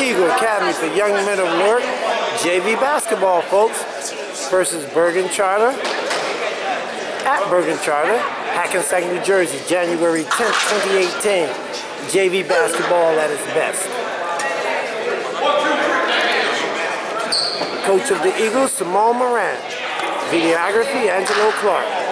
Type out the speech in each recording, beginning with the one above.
Eagle Academy for Young Men of Newark. JV basketball, folks, versus Bergen Charter at Bergen Charter, Hackensack, New Jersey, January 10th, 2018. JV basketball at its best. Coach of the Eagles, Simone Moran. Videography, Angelo Clark.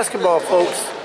Basketball, folks.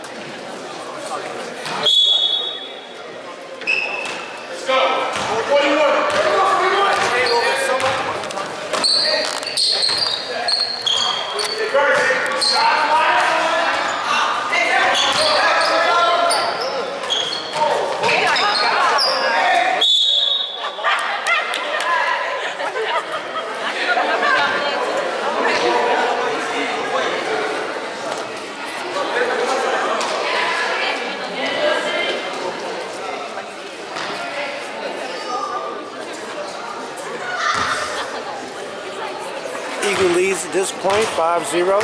Eagle leads at this point 5-0.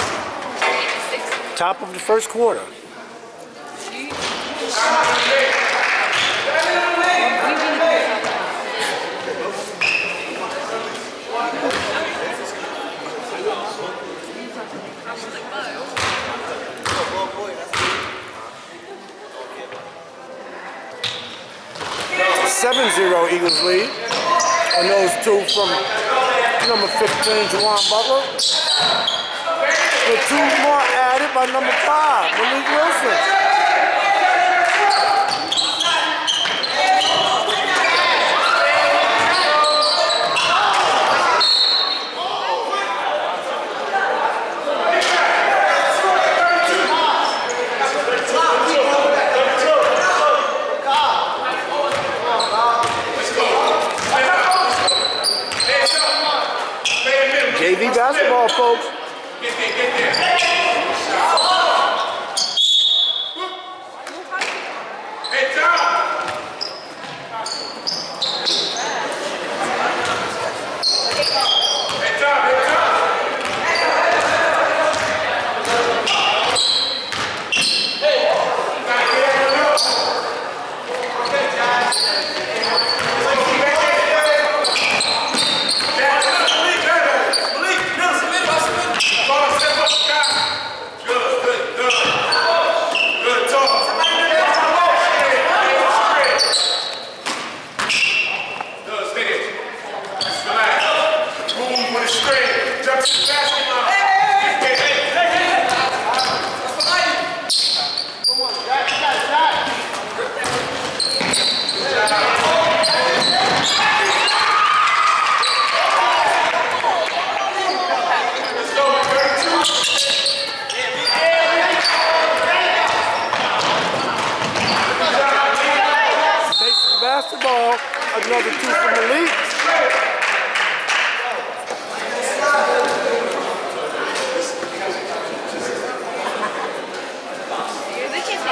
Top of the first quarter. Seven zero Eagles lead. On those two from number 15, Juwan Butler. With two more added by number five, Malik Wilson. JV basketball, folks.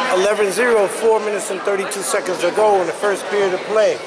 11-0, 4 minutes and 32 seconds to go in the first period of play.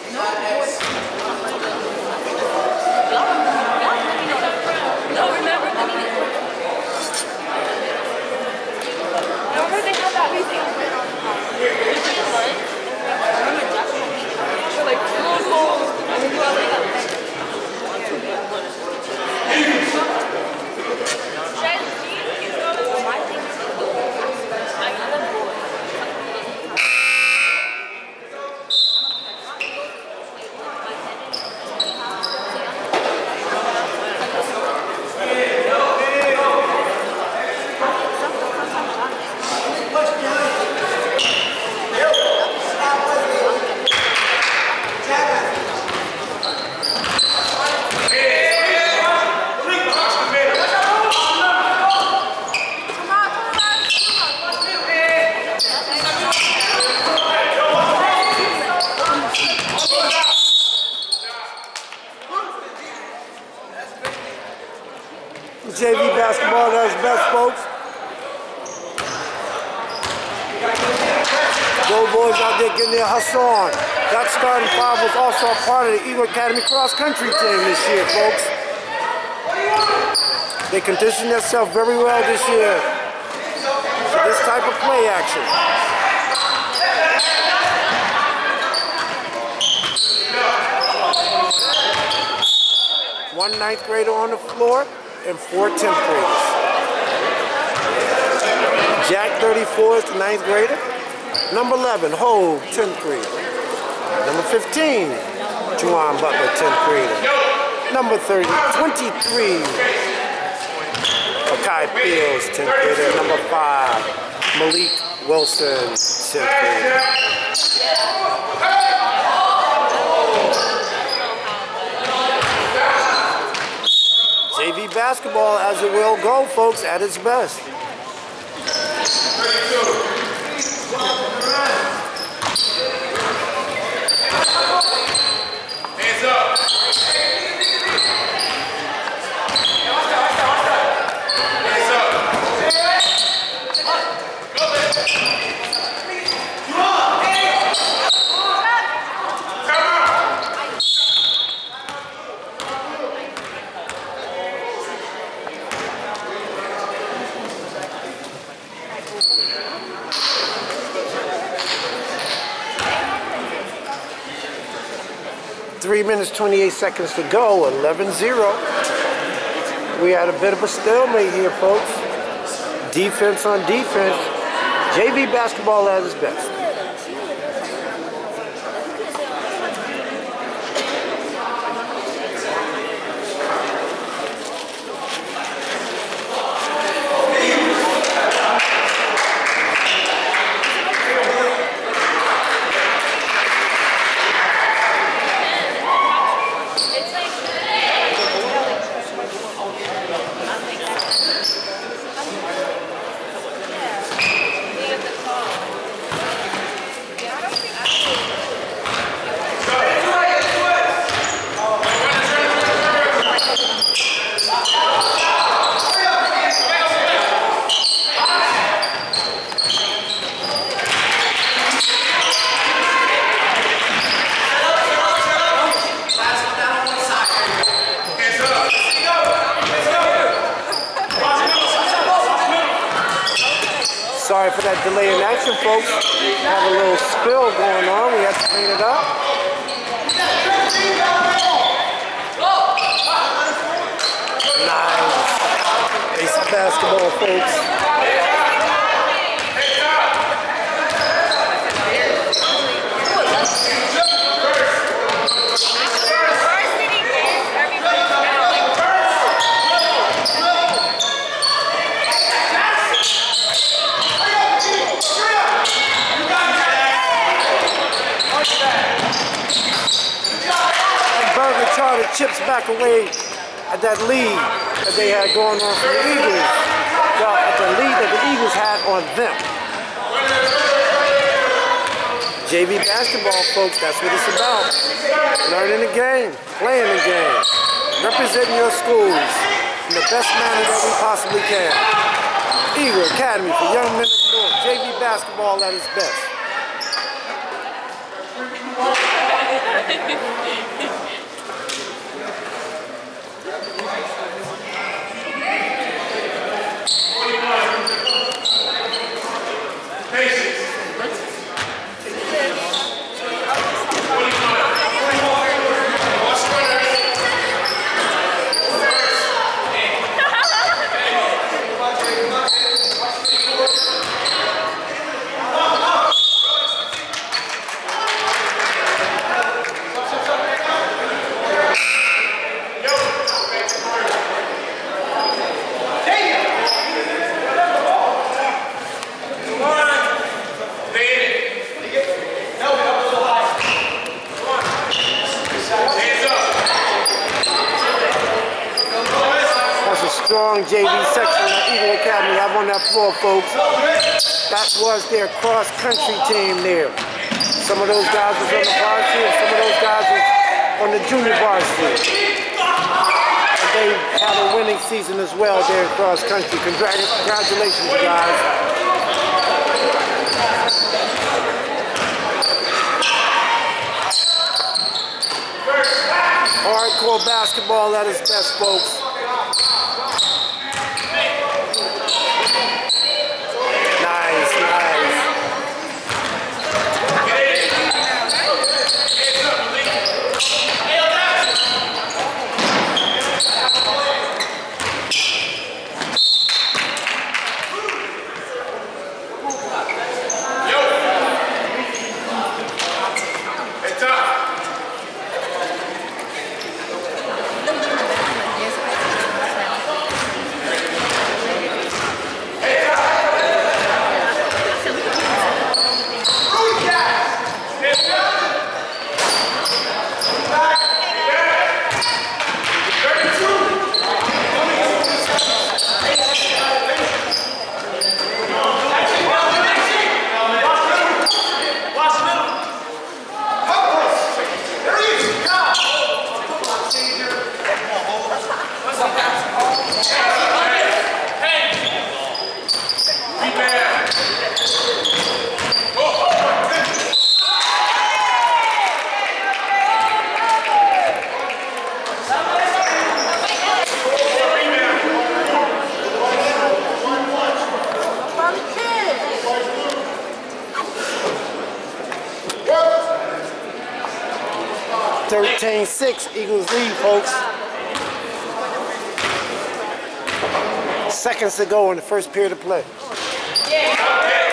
45 was also a part of the Eagle Academy cross country team this year, folks. They conditioned themselves very well this year for this type of play action. One ninth grader on the floor and four graders. Jack 34 is the ninth grader. Number 11, Ho, 10th grade. Number 15, Juwan Butler, 10th grader. Number 30, 23, Makai Fields, 10th grader. Number 5, Malik Wilson, 10th grader. JV basketball as it will go, folks, at its best. 3 minutes, 28 seconds to go, 11-0. We had a bit of a stalemate here, folks. Defense on defense. JV basketball at its best. Sorry for that delay in action, folks. Have a little spill going on. We have to clean it up. Nice. Basic basketball, folks. Chips back away at that lead that they had going on for the Eagles. Well, at the lead that the Eagles had on them. JV basketball, folks, that's what it's about. Learning the game, playing the game, representing your schools in the best manner that we possibly can. Eagle Academy for Young Men of the JV basketball at its best. JV section at Eagle Academy. I'm on that floor, folks. That was their cross-country team there. Some of those guys was on the varsity, and some of those guys was on the junior varsity. They had a winning season as well there in cross-country. Congratu- Congratulations, guys. Hardcore basketball at its best, folks. 13-6, Eagles lead, folks. Seconds to go in the first period of play. Yeah.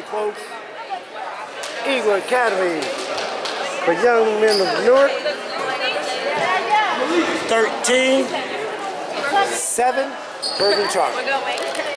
Period folks. Eagle Academy for young men of Newark. 13, 7, Bergen Charter.